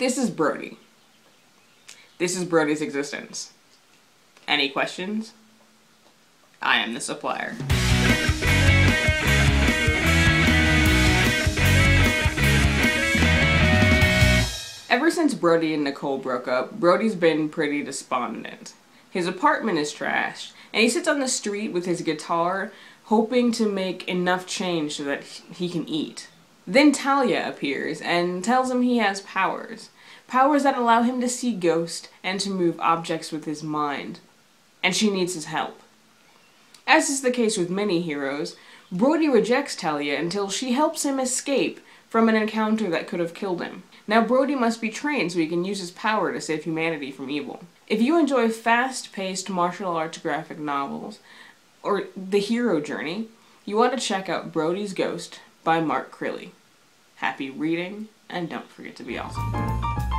This is Brody. This is Brody's existence. Any questions? I am the supplier. Ever since Brody and Nicole broke up, Brody's been pretty despondent. His apartment is trashed, and he sits on the street with his guitar, hoping to make enough change so that he can eat. Then Talia appears and tells him he has powers. Powers that allow him to see ghosts and to move objects with his mind. And she needs his help. As is the case with many heroes, Brody rejects Talia until she helps him escape from an encounter that could have killed him. Now Brody must be trained so he can use his power to save humanity from evil. If you enjoy fast-paced martial arts graphic novels, or the hero journey, you want to check out Brody's Ghost by Mark Crilley. Happy reading, and don't forget to be awesome.